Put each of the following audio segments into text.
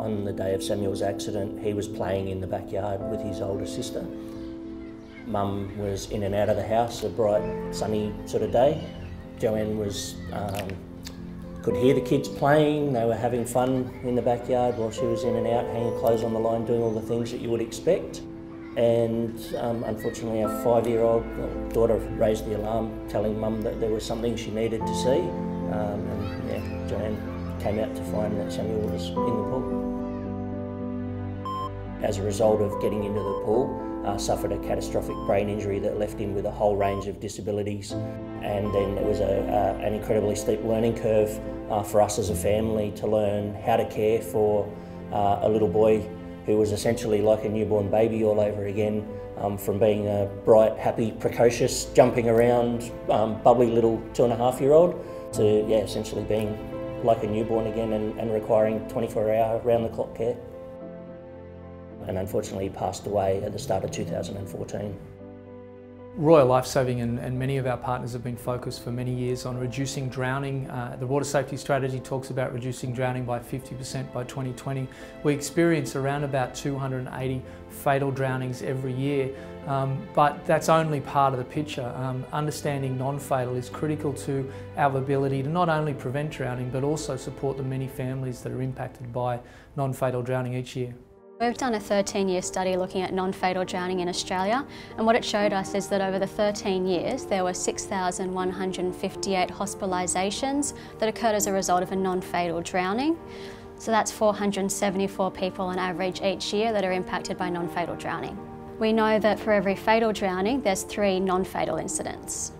On the day of Samuel's accident, he was playing in the backyard with his older sister. Mum was in and out of the house, a bright, sunny sort of day. Joanne was um, could hear the kids playing. They were having fun in the backyard while she was in and out, hanging clothes on the line, doing all the things that you would expect. And um, unfortunately, our five-year-old daughter raised the alarm, telling mum that there was something she needed to see. Um, and yeah, Joanne came out to find that Samuel was in the pool. As a result of getting into the pool, uh, suffered a catastrophic brain injury that left him with a whole range of disabilities. And then it was a, uh, an incredibly steep learning curve uh, for us as a family to learn how to care for uh, a little boy who was essentially like a newborn baby all over again. Um, from being a bright, happy, precocious, jumping around, um, bubbly little two and a half year old to yeah, essentially being like a newborn again and, and requiring 24 hour round the clock care and unfortunately passed away at the start of 2014. Royal Lifesaving and, and many of our partners have been focused for many years on reducing drowning. Uh, the water safety strategy talks about reducing drowning by 50% by 2020. We experience around about 280 fatal drownings every year, um, but that's only part of the picture. Um, understanding non-fatal is critical to our ability to not only prevent drowning but also support the many families that are impacted by non-fatal drowning each year. We've done a 13 year study looking at non-fatal drowning in Australia and what it showed us is that over the 13 years there were 6,158 hospitalisations that occurred as a result of a non-fatal drowning. So that's 474 people on average each year that are impacted by non-fatal drowning. We know that for every fatal drowning there's three non-fatal incidents.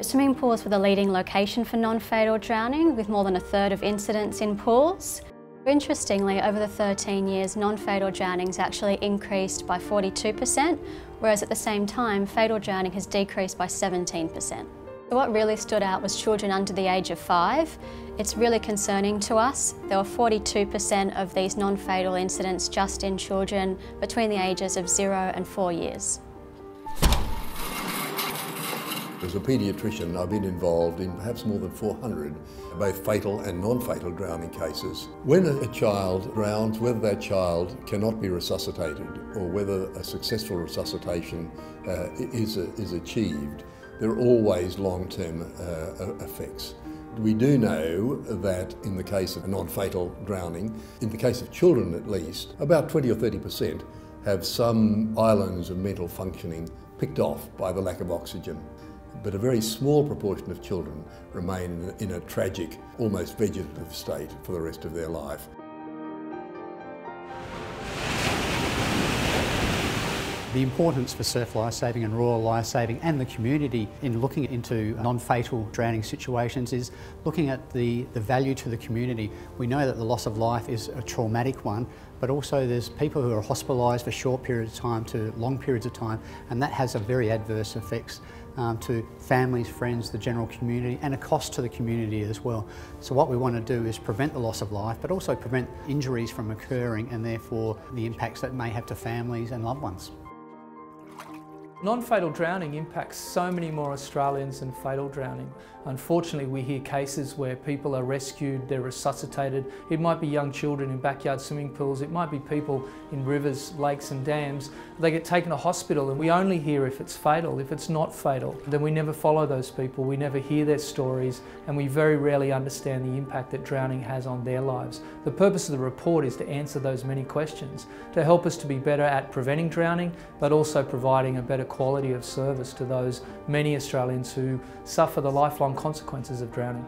Swimming pools were the leading location for non-fatal drowning with more than a third of incidents in pools. Interestingly, over the 13 years, non-fatal drownings actually increased by 42%, whereas at the same time, fatal drowning has decreased by 17%. So what really stood out was children under the age of five. It's really concerning to us. There were 42% of these non-fatal incidents just in children between the ages of zero and four years. As a paediatrician, I've been involved in perhaps more than 400 both fatal and non-fatal drowning cases. When a child drowns, whether that child cannot be resuscitated or whether a successful resuscitation uh, is, uh, is achieved, there are always long-term uh, effects. We do know that in the case of non-fatal drowning, in the case of children at least, about 20 or 30% have some islands of mental functioning picked off by the lack of oxygen but a very small proportion of children remain in a, tragic, almost vegetative state for the rest of their life. The importance for Surf Life Saving and Royal Life Saving and the community in looking into non-fatal drowning situations is looking at the, the value to the community. We know that the loss of life is a traumatic one, but also there's people who are hospitalised for short periods of time to long periods of time, and that has a very adverse effects um, to families, friends, the general community, and a cost to the community as well. So what we want to do is prevent the loss of life, but also prevent injuries from occurring and therefore the impacts that may have to families and loved ones. Non-fatal drowning impacts so many more Australians than fatal drowning. Unfortunately, we hear cases where people are rescued, they're resuscitated. It might be young children in backyard swimming pools, it might be people in rivers, lakes and dams. They get taken to hospital and we only hear if it's fatal. If it's not fatal, then we never follow those people, we never hear their stories and we very rarely understand the impact that drowning has on their lives. The purpose of the report is to answer those many questions, to help us to be better at preventing drowning, but also providing a better quality of service to those many Australians who suffer the lifelong consequences of drowning.